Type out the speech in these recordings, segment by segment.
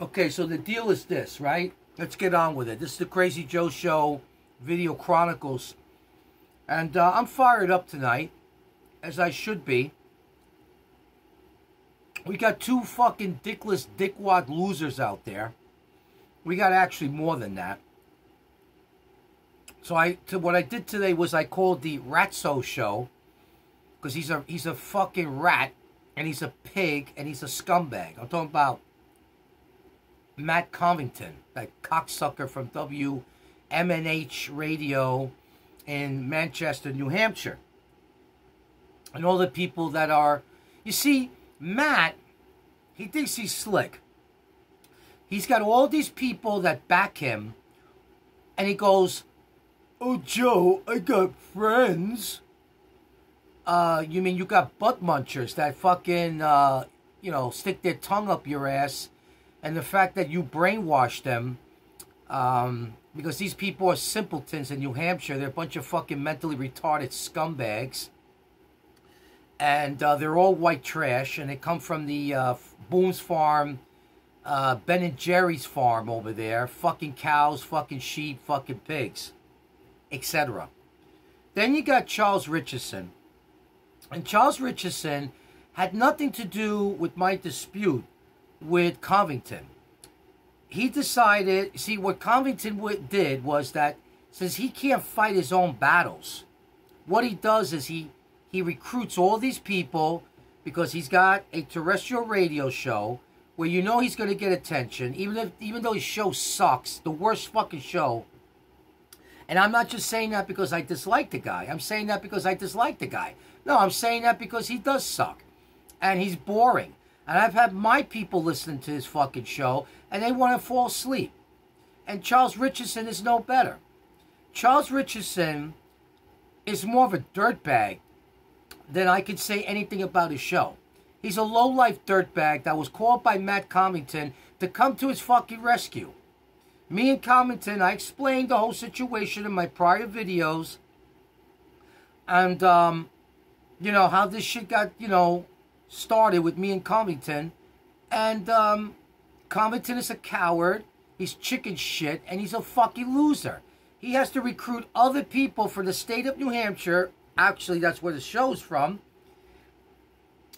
Okay, so the deal is this, right? Let's get on with it. This is the Crazy Joe Show Video Chronicles. And uh, I'm fired up tonight, as I should be. We got two fucking dickless dickwad losers out there. We got actually more than that. So I, to, what I did today was I called the Ratso Show, because he's a he's a fucking rat, and he's a pig, and he's a scumbag. I'm talking about Matt Covington, that cocksucker from WMNH Radio in Manchester, New Hampshire. And all the people that are, you see, Matt, he thinks he's slick. He's got all these people that back him, and he goes, Oh, Joe, I got friends. Uh, you mean you got butt munchers that fucking, uh, you know, stick their tongue up your ass and the fact that you brainwashed them, um, because these people are simpletons in New Hampshire. They're a bunch of fucking mentally retarded scumbags. And uh, they're all white trash, and they come from the uh, Boone's Farm, uh, Ben and Jerry's farm over there. Fucking cows, fucking sheep, fucking pigs, etc. Then you got Charles Richardson. And Charles Richardson had nothing to do with my dispute with Covington. He decided, see, what Covington did was that since he can't fight his own battles, what he does is he, he recruits all these people because he's got a terrestrial radio show where you know he's going to get attention, even if even though his show sucks, the worst fucking show. And I'm not just saying that because I dislike the guy. I'm saying that because I dislike the guy. No, I'm saying that because he does suck, and he's boring. And I've had my people listening to his fucking show, and they want to fall asleep. And Charles Richardson is no better. Charles Richardson is more of a dirtbag than I could say anything about his show. He's a low-life dirtbag that was called by Matt Covington to come to his fucking rescue. Me and Covington, I explained the whole situation in my prior videos. And, um, you know, how this shit got, you know, started with me and Covington. And um, Covington is a coward. He's chicken shit. And he's a fucking loser. He has to recruit other people for the state of New Hampshire. Actually, that's where the show's from.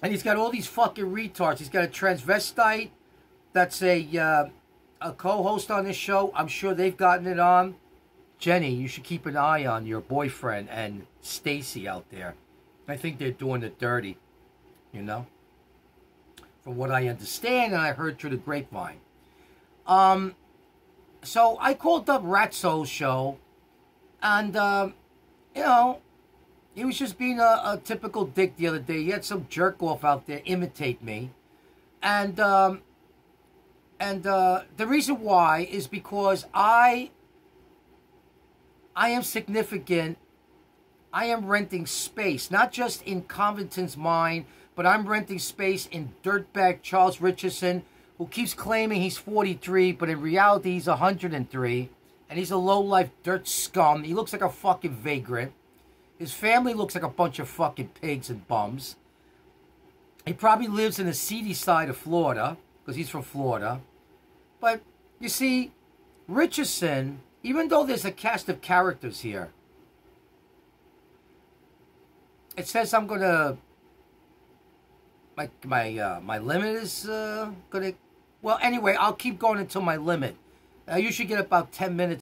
And he's got all these fucking retards. He's got a transvestite that's a, uh, a co-host on this show. I'm sure they've gotten it on. Jenny, you should keep an eye on your boyfriend and Stacy out there. I think they're doing it dirty you know, from what I understand and I heard through the grapevine. Um, so I called up Ratso's show, and, uh, you know, he was just being a, a, typical dick the other day. He had some jerk off out there imitate me. And, um, and uh, the reason why is because I, I am significant. I am renting space, not just in Covington's mind, but I'm renting space in dirtbag Charles Richardson, who keeps claiming he's 43, but in reality he's 103. And he's a low-life dirt scum. He looks like a fucking vagrant. His family looks like a bunch of fucking pigs and bums. He probably lives in the seedy side of Florida, because he's from Florida. But, you see, Richardson, even though there's a cast of characters here, it says I'm going to my my uh, my limit is uh, gonna. Well, anyway, I'll keep going until my limit. I usually get about ten minutes